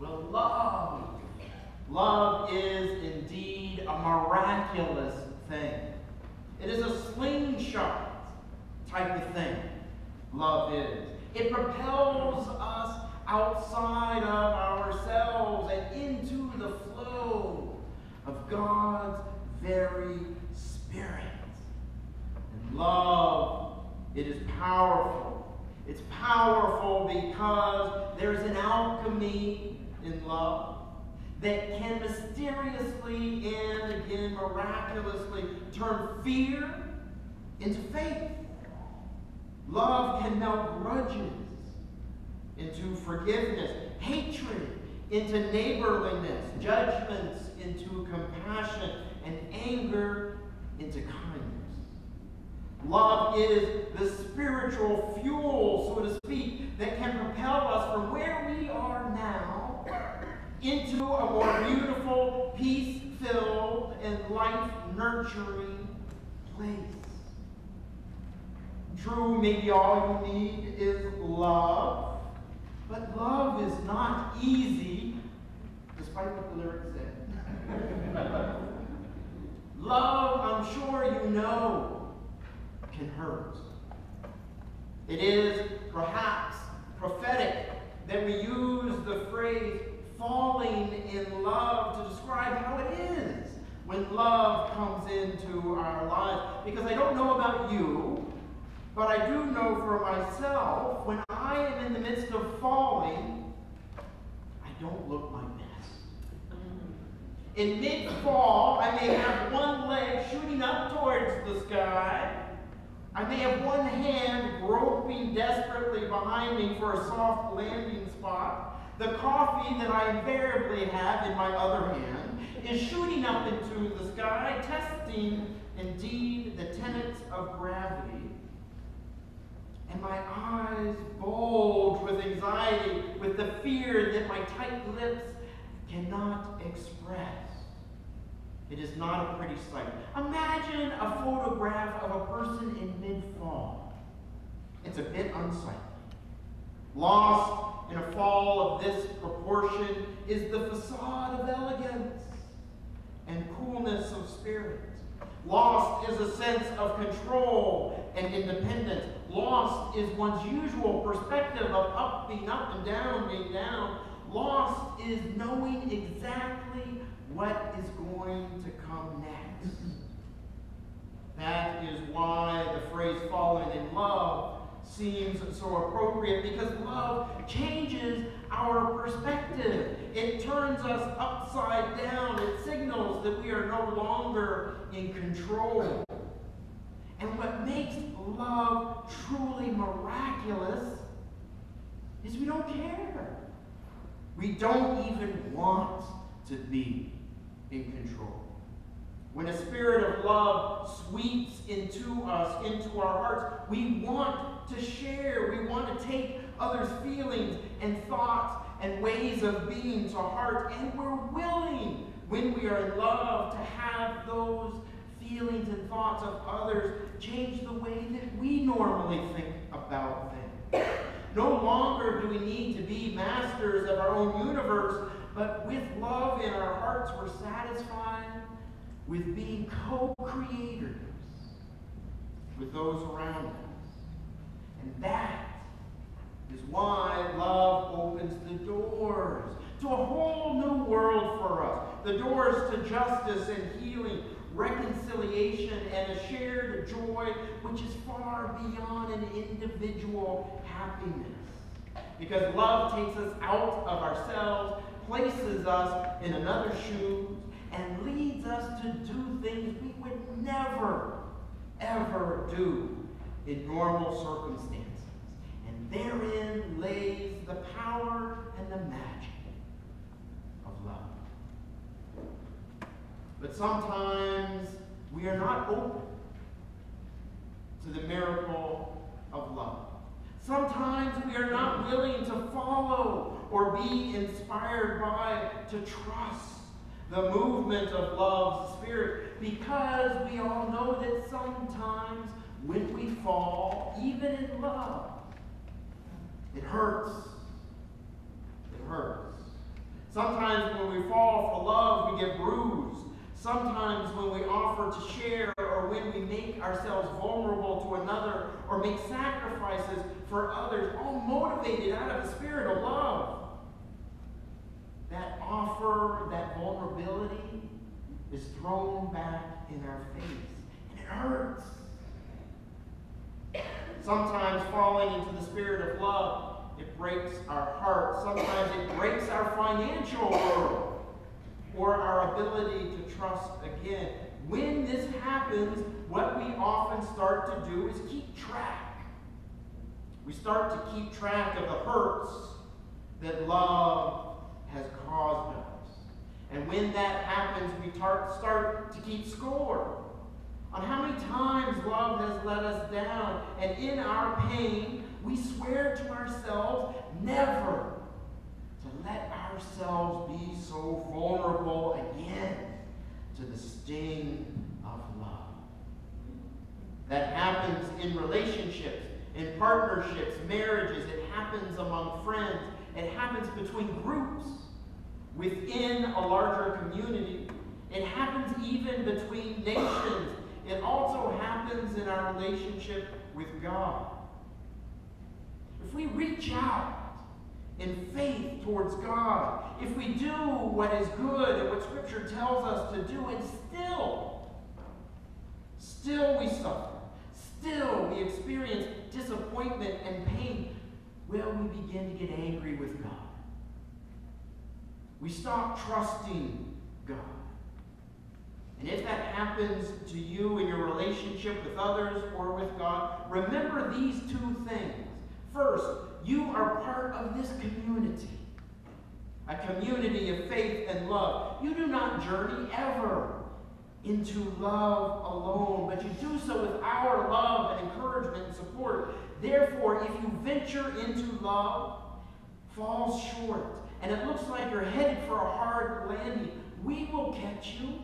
Well, love. Love is indeed a miraculous thing. It is a slingshot type of thing. Love is. It propels us outside of ourselves and into the flow of God's very Spirit. And love, it is powerful. It's powerful because there's an alchemy in love that can mysteriously and again miraculously turn fear into faith. Love can melt grudges into forgiveness, hatred into neighborliness, judgments into compassion, and anger into kindness. Love is the spiritual fuel, so to speak, that can propel us from where we are now into a more beautiful, peace filled, and life nurturing place. True, maybe all you need is love, but love is not easy, despite what the lyrics said. love, I'm sure you know, can hurt. It is perhaps prophetic that we use the phrase falling in love to describe how it is when love comes into our lives. Because I don't know about you, but I do know for myself, when I am in the midst of falling, I don't look my best. In mid-fall, I may have one leg shooting up towards the sky. I may have one hand groping desperately behind me for a soft landing spot. The coffee that I invariably have in my other hand is shooting up into the sky, testing indeed the tenets of gravity and my eyes bulge with anxiety, with the fear that my tight lips cannot express. It is not a pretty sight. Imagine a photograph of a person in mid-fall. It's a bit unsightly. Lost in a fall of this proportion is the facade of elegance and coolness of spirit. Lost is a sense of control and independence. Lost is one's usual perspective of up being up and down being down. Lost is knowing exactly what is going to come next. That is why the phrase falling in love seems so appropriate because love changes our perspective. It turns us upside down. It signals that we are no longer in control. And what makes love truly miraculous is we don't care. We don't even want to be in control. When a spirit of love sweeps into us, into our hearts, we want to share. We want to take others' feelings and thoughts and ways of being to heart. And we're willing, when we are in love, to have those feelings and thoughts of others change the way that we normally think about things. No longer do we need to be masters of our own universe, but with love in our hearts, we're satisfied with being co-creators with those around us. And that is why love opens the doors to a whole new world for us. The doors to justice and healing, reconciliation, and a shared joy which is far beyond an individual happiness. Because love takes us out of ourselves, places us in another shoes, and leads us to do things we would never, ever do in normal circumstances. And therein lays the power and the magic of love. But sometimes we are not open to the miracle of love. Sometimes we are not willing to follow or be inspired by, to trust the movement of love's spirit because we all know that sometimes when we fall, even in love, it hurts. It hurts. Sometimes when we fall for love, we get bruised. Sometimes when we offer to share or when we make ourselves vulnerable to another or make sacrifices for others, all motivated out of a spirit of love. That offer, that vulnerability is thrown back in our face. And it hurts. Sometimes falling into the spirit of love, it breaks our heart. Sometimes it breaks our financial world or our ability to trust again. When this happens, what we often start to do is keep track. We start to keep track of the hurts that love has caused us. And when that happens, we start to keep score on how many times love has let us down. And in our pain, we swear to ourselves never to let ourselves be so vulnerable again to the sting of love. That happens in relationships, in partnerships, marriages. It happens among friends. It happens between groups within a larger community. It happens even between nations. It also happens in our relationship with God. If we reach out in faith towards God, if we do what is good and what Scripture tells us to do, and still, still we suffer, still we experience disappointment and pain, will we begin to get angry with God? We stop trusting God. And if that happens to you in your relationship with others or with God, remember these two things. First, you are part of this community, a community of faith and love. You do not journey ever into love alone, but you do so with our love and encouragement and support. Therefore, if you venture into love, falls short, and it looks like you're headed for a hard landing, we will catch you.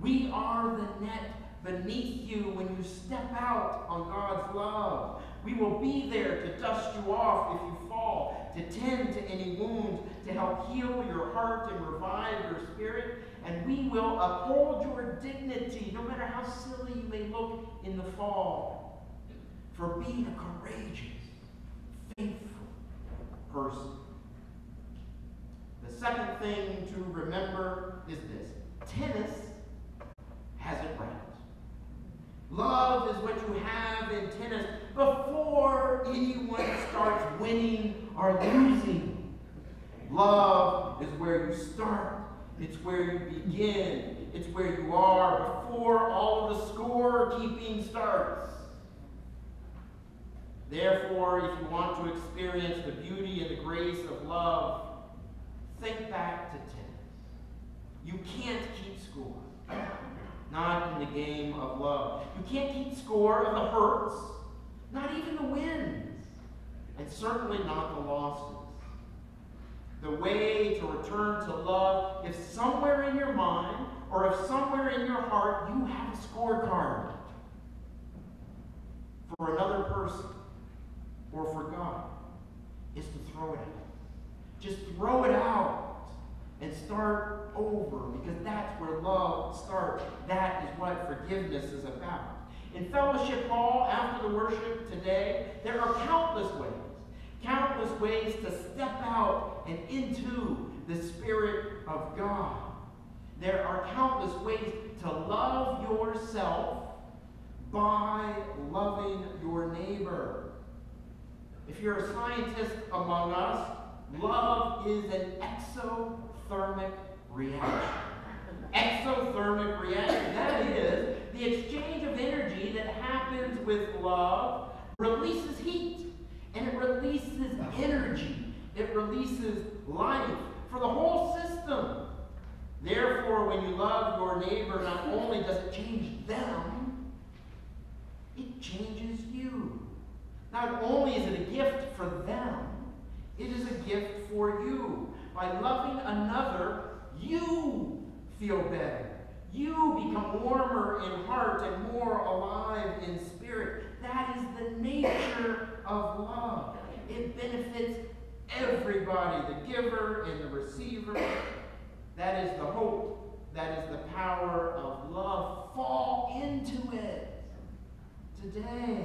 We are the net beneath you when you step out on God's love. We will be there to dust you off if you fall, to tend to any wounds, to help heal your heart and revive your spirit. And we will uphold your dignity, no matter how silly you may look in the fall, for being a courageous, faithful person. The second thing to remember is this tennis has it right. Love is what you have in tennis before anyone starts winning or losing. Love is where you start. It's where you begin. It's where you are before all the score-keeping starts. Therefore, if you want to experience the beauty and the grace of love, think back to tennis. You can't keep score not in the game of love. You can't keep score of the hurts, not even the wins, and certainly not the losses. The way to return to love, if somewhere in your mind or if somewhere in your heart you have a scorecard for another person or for God, is to throw it out. Just throw it out and start over because that's where love starts. That is what forgiveness is about. In Fellowship Hall, after the worship today, there are countless ways, countless ways to step out and into the Spirit of God. There are countless ways to love yourself by loving your neighbor. If you're a scientist among us, love is an exo exothermic reaction. Exothermic reaction, that is, the exchange of energy that happens with love releases heat and it releases energy. It releases life for the whole system. Therefore, when you love your neighbor, not only does it change them, it changes you. Not only is it a gift for them, it is a gift for you. By loving another, you feel better. You become warmer in heart and more alive in spirit. That is the nature of love. It benefits everybody, the giver and the receiver. That is the hope. That is the power of love. Fall into it today.